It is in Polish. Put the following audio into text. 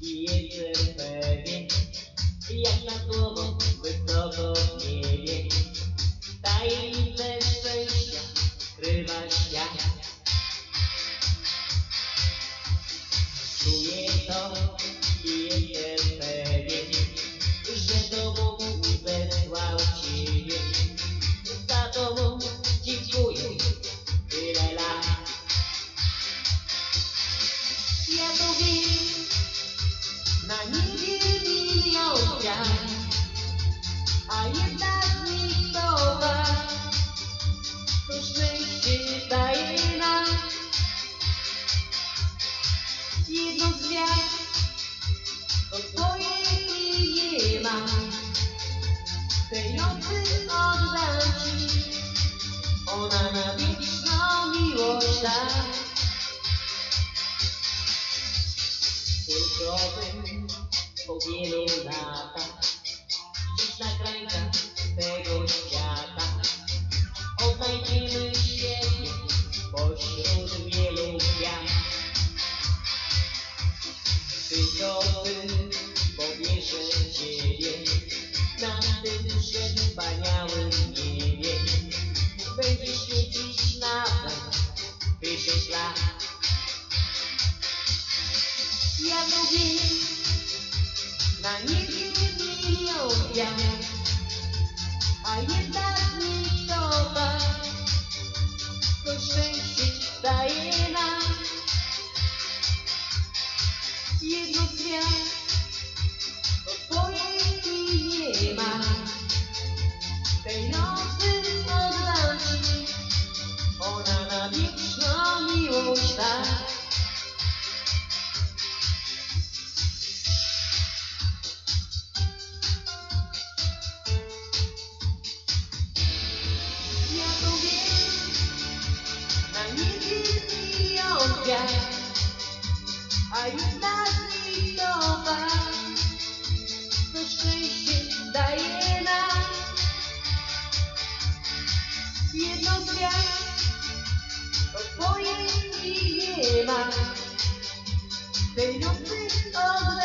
I jestem pewien, jak na słowo wysoko w niebie. Tajemnice szczęścia świat. Ona na wieczną miłość da. Tylko bym po wielu latach Dziś na krańcach tego świata Odnajdziemy siebie pośród wielu gwiazd Tylko Ty powierzę Ciebie Na tym wspaniałym niebie Będziesz świecić nawet tysiąc lat lubię na niebie milion gwiazd, a jedna z nich to Was, to szczęście daje nam. Jedno z gwiazd, Twoje imię ma. Tej nocy oddam Ci, ona na wieczną miłość. A jedna z nich to szczęście daje nam. Jedno gwiazd, to Twoje imię ma. Tej nocy oddam